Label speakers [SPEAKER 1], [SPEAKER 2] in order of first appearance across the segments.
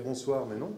[SPEAKER 1] bonsoir, mais non.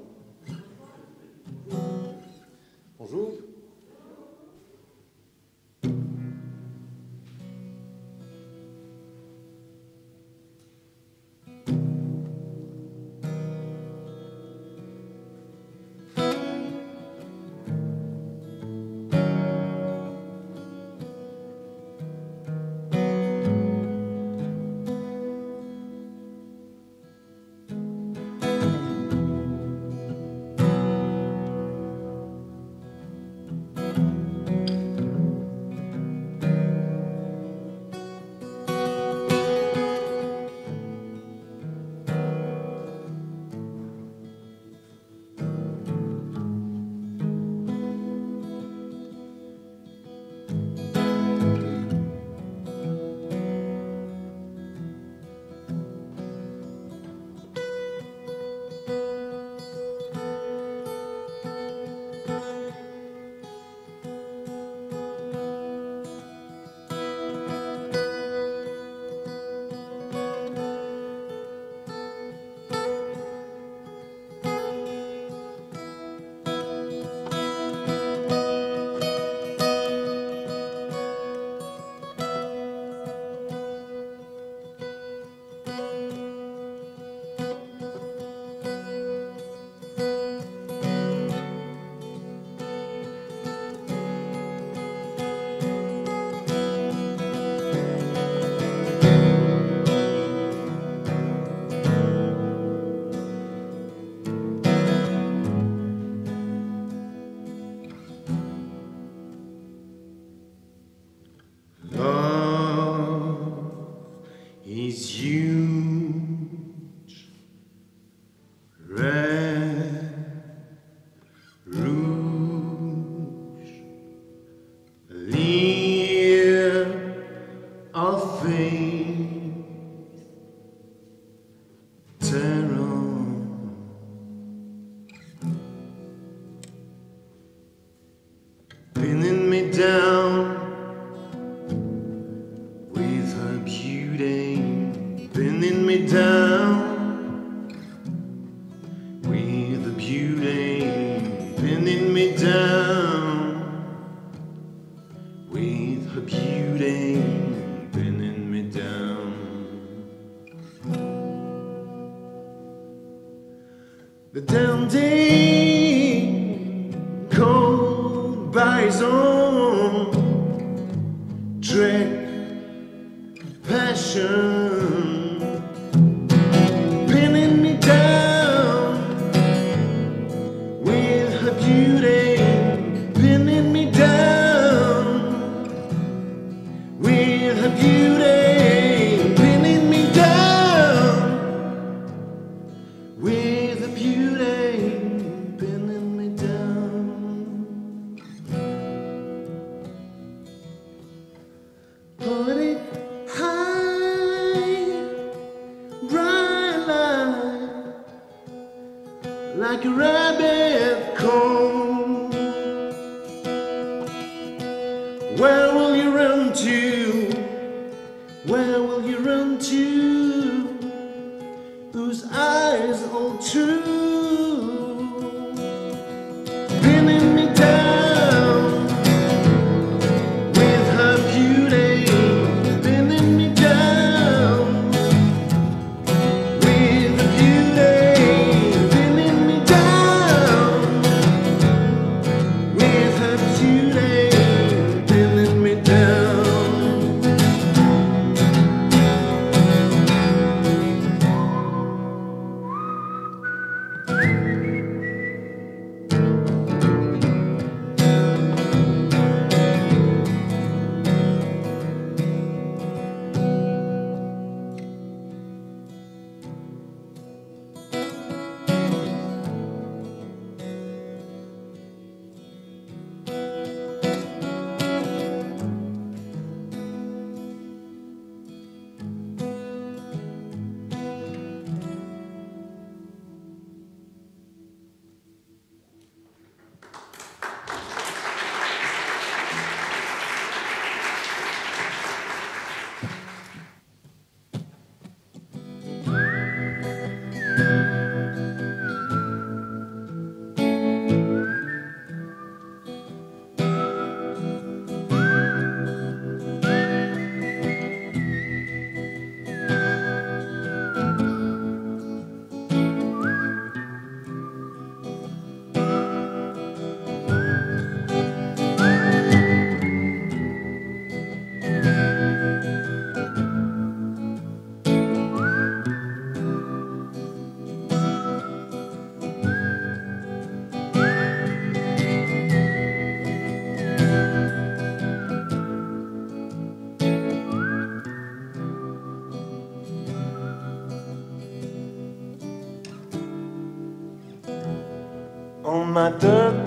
[SPEAKER 2] passion.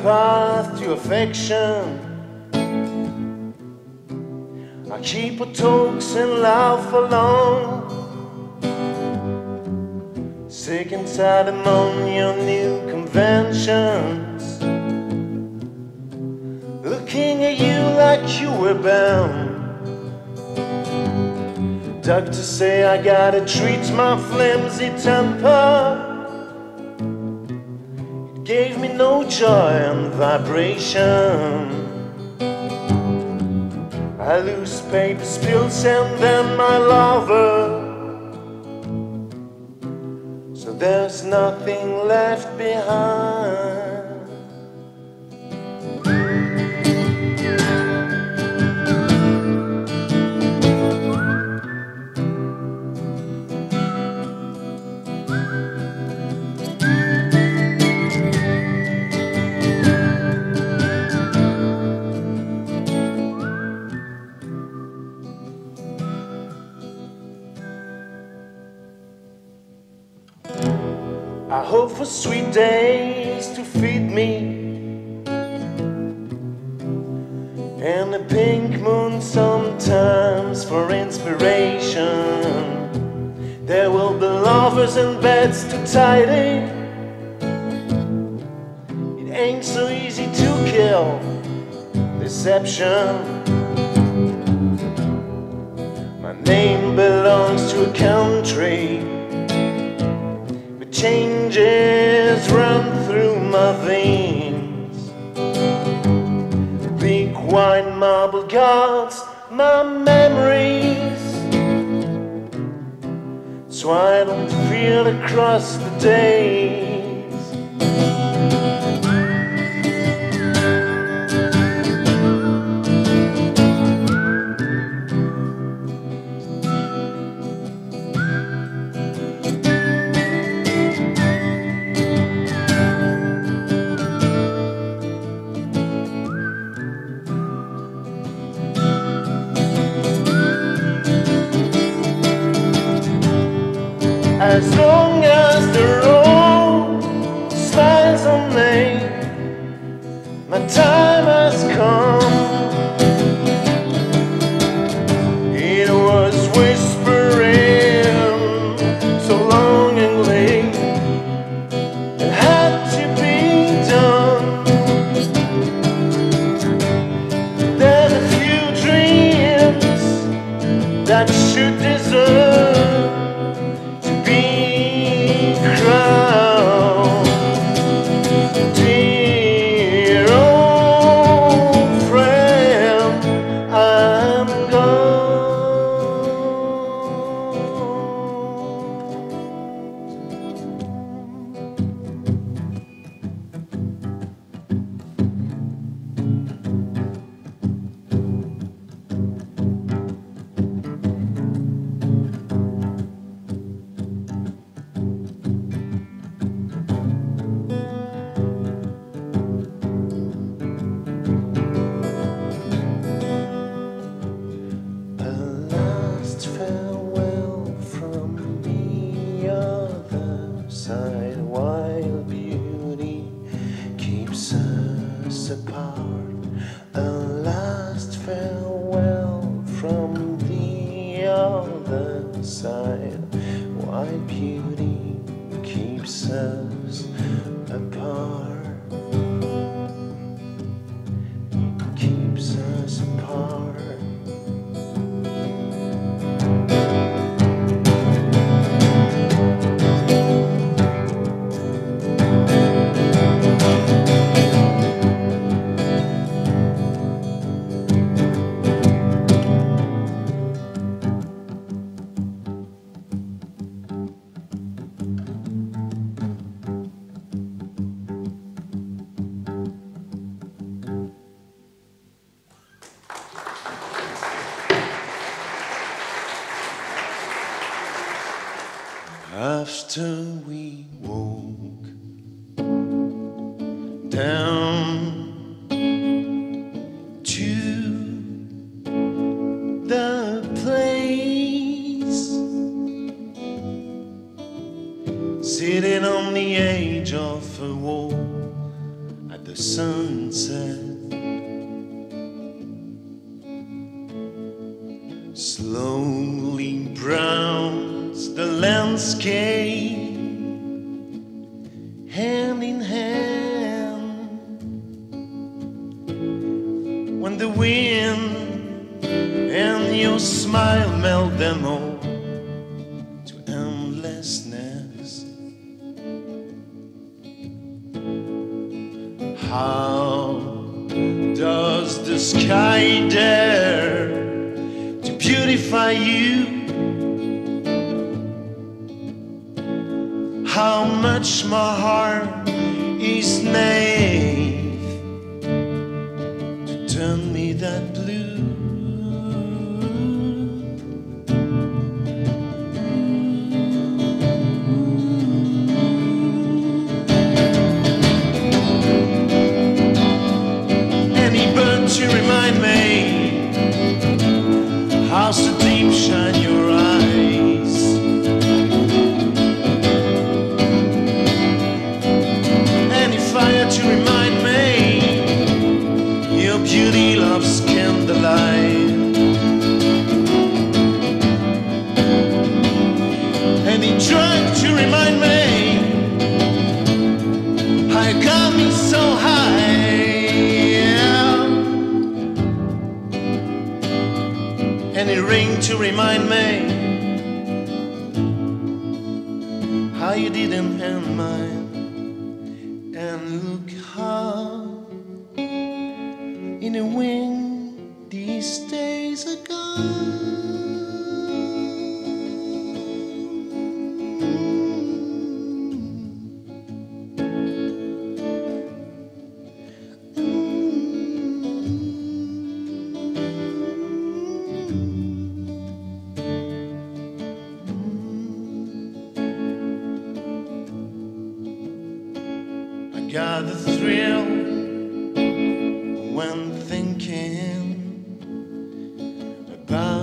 [SPEAKER 2] Path to affection. I keep a talks and laugh alone. Sick and tired among your new conventions. Looking at you like you were bound. Doctors say I gotta treat my flimsy temper. Gave me no joy and vibration. I lose paper spills and then my lover. So there's nothing left behind. I hope for sweet days to feed me. And a pink moon sometimes for inspiration. There will be lovers and beds to tidy. It ain't so easy to kill deception. My name belongs to a country changes run through my veins. Big white marble guards my memories. So I don't feel across the days. és us apart. A down the wind and your smile melt them all turn me that blue. Beauty loves in the wind these days are gone.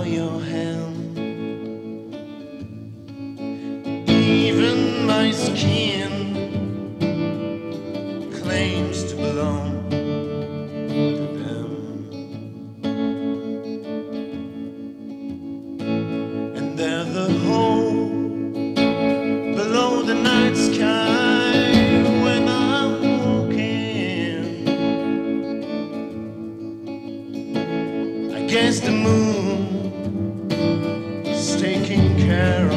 [SPEAKER 2] Your hand. Even my skin claims to belong to them. And they're the hole below the night sky guess the moon taking care